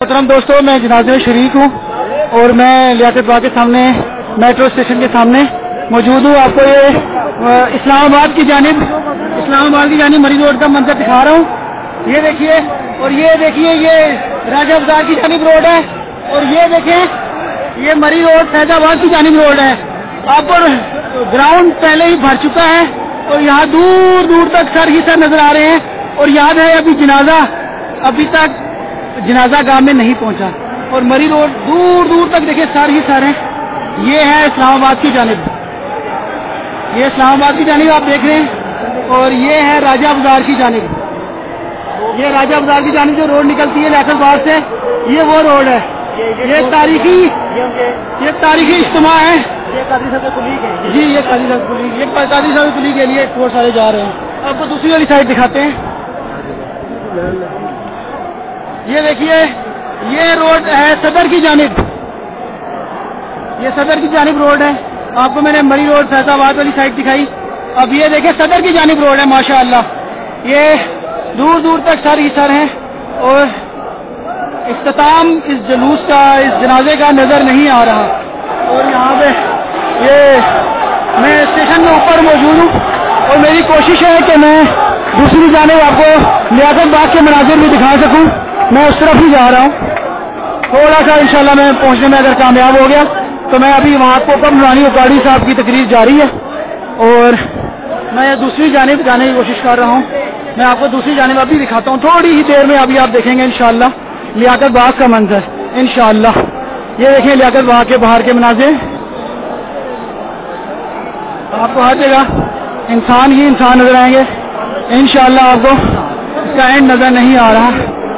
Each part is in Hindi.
मोहतरम दोस्तों, मैं जनाजे में शरीक हूँ और मैं लियाकत बाग के सामने, मेट्रो स्टेशन के सामने मौजूद हूँ। आपको ये इस्लामाबाद की जानब, इस्लामाबाद की जानब मरी रोड का मंजर दिखा रहा हूँ। ये देखिए, और ये देखिए, ये राजा बाज़ार की जानब रोड है। और ये देखें, ये मरी रोड फैजाबाद की जानब रोड है। आपको ग्राउंड पहले ही भर चुका है और यहाँ दूर दूर तक सर ही सर नज़र आ रहे हैं। और याद है अभी जनाजा, अभी तक जनाजा गाँव में नहीं पहुँचा। और मरी रोड दूर दूर तक देखिए सारे ही सारे ये है इस्लामाबाद की जानब। ये इस्लामाबाद की जानब आप देख रहे हैं और ये है राजा बाज़ार की जानब। ये राजा बाज़ार की जानब जो रोड निकलती है लैसल बाग से ये वो रोड है। ये तारीखी ये तारीखी इज्तम है। जी ये काजी साहब कुली ये काजी साहब कुली के लिए बहुत सारे जा रहे हैं। आपको दूसरी वाली साइड दिखाते हैं। ये देखिए, ये रोड है सदर की जानब। ये सदर की जानब रोड है। आपको मैंने मरी रोड, फैजाबाद वाली साइड दिखाई। अब ये देखिए, सदर की जानब रोड है माशाअल्लाह ये दूर दूर तक सर ही सर हैं और इख्ताम इस जुलूस का, इस जनाजे का नज़र नहीं आ रहा। और यहाँ पे ये मैं स्टेशन के ऊपर मौजूद हूँ और मेरी कोशिश है कि मैं दूसरी जानब आपको लियाकत बाग के मनाजिर भी दिखा सकूँ। मैं उस तरफ़ ही जा रहा हूँ। थोड़ा सा इंशाल्लाह मैं पहुँचने में अगर कामयाब हो गया तो मैं अभी वहाँ को कम रानी उकाड़ी साहब की तकरीर जारी है। और मैं दूसरी जानब जाने की कोशिश कर रहा हूँ। मैं आपको दूसरी जानब अभी दिखाता हूँ। थोड़ी ही देर में अभी आप देखेंगे इनशाला लियाकत बाग का मंजर। इनशाला ये देखें लियाकत बाग के बाहर के मनाजिर आपको हर जगह इंसान ही इंसान नज़र आएँगे। इनशाला आपको इसका एंड नज़र नहीं आ रहा।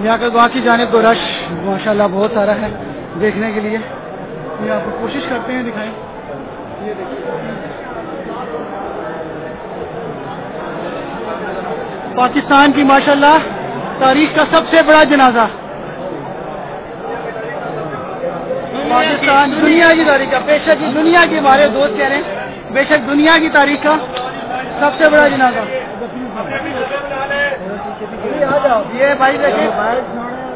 यहाँ का वहाँ की जानब तो रश माशाल्लाह बहुत सारा है देखने के लिए। ये आपको कोशिश करते हैं दिखाएँ। ये देखिए। पाकिस्तान की माशाल्लाह तारीख का सबसे बड़ा जनाजा। पाकिस्तान दुनिया की तारीख का, बेशक दुनिया की हमारे दोस्त कह रहे हैं, बेशक दुनिया की तारीख का सबसे बड़ा जनाजा। ये भाई देखिए।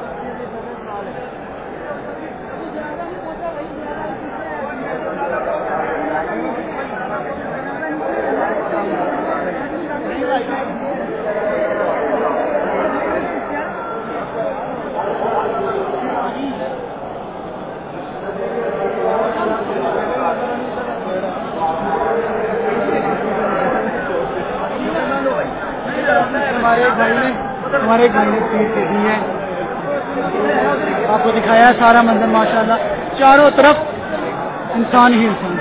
हमारे भाई ने हमारे घर ने सीट दे दी है। आपको दिखाया है सारा मंदिर, माशाल्लाह। चारों तरफ़ इंसान ही इंसान।